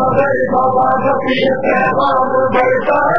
Oh, there's a lot of people that want to break up.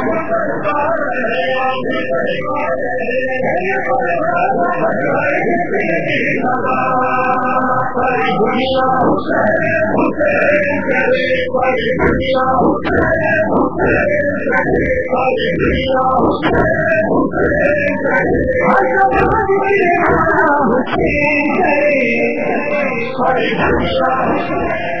快上山，山里快上山，山里快上山，山里快上山，快上山，快上山，快上山，快上山。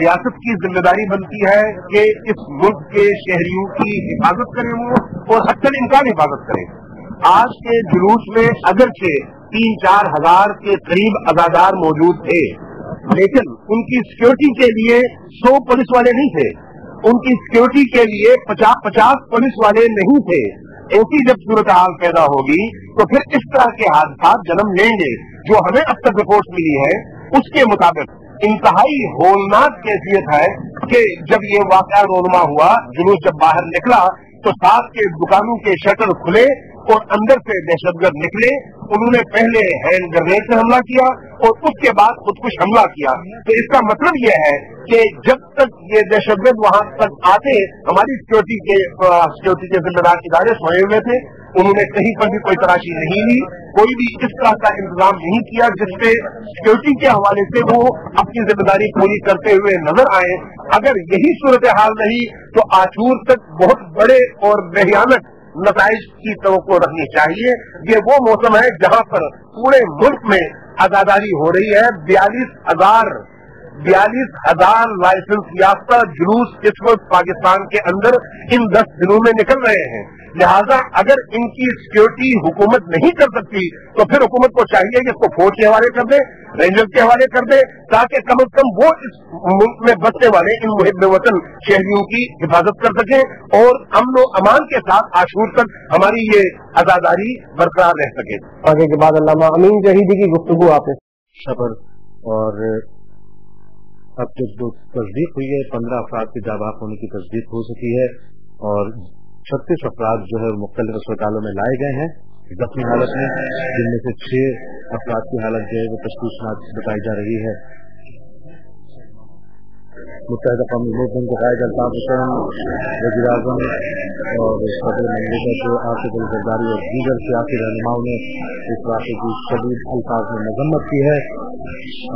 ریاست کی ذمہ داری بنتی ہے کہ اس ملک کے شہریوں کی حفاظت کریں وہ اور حتی امکان حفاظت کریں۔ آج کے جلوس میں اگرچہ تین چار ہزار کے قریب ازادار موجود تھے، لیکن ان کی سیکورٹی کے لیے سو پولیس والے نہیں تھے۔ ان کی سیکورٹی کے لیے پچاس پچاس پولیس والے نہیں تھے۔ ایسی جب صورتحال پیدا ہوگی تو پھر اس طرح کے حادثات جنم لیں گے۔ جو ہمیں اب تک رپورٹ ملی ہے، اس کے مطابق انتہائی ہولناک کیفیت ہے کہ جب یہ واقعہ رونما ہوا، جلوس جب باہر نکلا، تو ساتھ کے دکانوں کے شٹر کھلے اور اندر سے دہشت گرد نکلے۔ انہوں نے پہلے ہینڈ گرنیڈ سے حملہ کیا اور اس کے بعد خود کچھ حملہ کیا۔ تو اس کا مطلب یہ ہے کہ جب تک یہ دہشت گرد وہاں تک آتے، ہماری سیکورٹی کے سیکورٹی کے ذمہ دار ادارے سوئے ہوئے تھے۔ انہوں نے کہیں پر بھی کوئی تلاشی نہیں لی، کوئی بھی اس طرح کا انتظام نہیں کیا جس پہ سیکورٹی کے حوالے سے وہ اپنی ذمہ داری پوری کرتے ہوئے نظر آئے۔ اگر یہی صورتحال رہی تو آچور تک بہت بڑے اور بحیانک نتائج کی توقع رکھنی چاہیے۔ یہ وہ موسم ہے جہاں پر پورے ملک میں ازاداری ہو رہی ہے۔ بیالیس ہزار بیالیس ہزار لائسنس یافتہ جلوس اس وقت پاکستان کے اندر ان دس دنوں میں نکل رہے ہیں۔ لہذا اگر ان کی سیکورٹی حکومت نہیں کر سکتی تو پھر حکومت کو چاہیے کہ اس کو فوج کے حوالے کر دے رینجر کے حوالے کر دے تاکہ کم از کم وہ اس ملک میں بسنے والے ان محب وطن شہریوں کی حفاظت کر سکیں اور امن و امان کے ساتھ آشور تک ہماری یہ ازاداری برقرار رہ سکے۔ آگے کے بعد علامہ امین جہیدی کی گفتگو آپ نے۔ سفر اور اب جب تصدیق ہوئی ہے، پندرہ افراد کے جاباق ہونے کی تصدیق ہو سکی ہے اور چھتیس افراد جو ہے مختلف اسپتالوں میں لائے گئے ہیں۔ زخمی حالت میں جن میں سے چھ افراد کی حالت جو ہے وہ تشویشناک بتائی جا رہی ہے۔ متحدہ قومی ملزم کے قائد الطاف حسین وزیر اعظم اور صدر مملکت آصف الزرداری اور دیگر سیاسی رہنماؤں نے اس واقعے کی شدید الفاظ میں مذمت کی ہے۔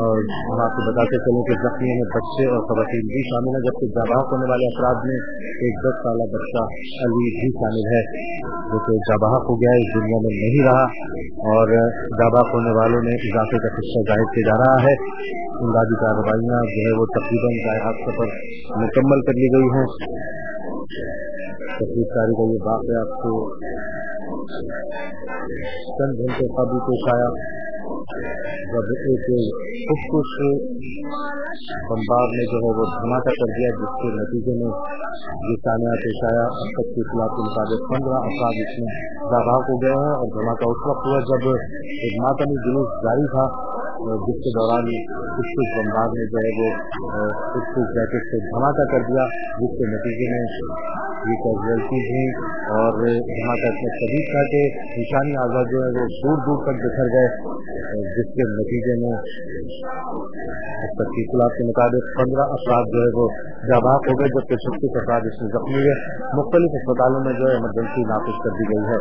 اور ہم آپ کو بتاتے چلیں کہ زخمیوں میں بچے اور خواتین بھی شامل ہیں، جبکہ جاباق ہونے والے افراد میں ایک دس سالہ بچہ علی بھی شامل ہے۔ جو کہ جاباق ہو گیا، اس دنیا میں نہیں رہا۔ اور جاباق ہونے والوں میں اضافے کا قصہ ظاہر کیا جا رہا ہے۔ امدادی کارروائیاں جو ہے وہ تقریباً حادثہ پر مکمل کر لی گئی ہیں۔ تقریب کاری کا یہ واقعہ آپ کو۔ چند گھنٹے قبل پیش آیا۔ جب ایک خود بمبار نے جو ہے وہ دھماکہ کر دیا، جس کے نتیجے میں یہ سانیہ پیش آیا۔ اب تک کے خلاف کے مطابق پندرہ افراد اس میں زاباق ہو گئے ہیں اور دھماکہ اس وقت ہوا جب ایک ماتمی جلوس جاری تھا۔ جس کے دوران کچھ کچھ بمبار نے جو ہے وہ کچھ کچھ جیکٹ سے دھماکہ کر دیا، جس کے نتیجے میں یہ کیجویلٹیز ہوئی اور دھماکہ اتنا شدید تھا کہ نشانی آزاد جو ہے وہ دور دور تک بکھر گئے جس کے نتیجے میں خلاف کے مطابق پندرہ افراد جو ہے وہ جاباق ہو گئے، جبکہ چھتیس افراد اس میں زخمی ہوئے۔ مختلف اسپتالوں میں جو ہے ایمرجنسی نافذ کر دی گئی ہے۔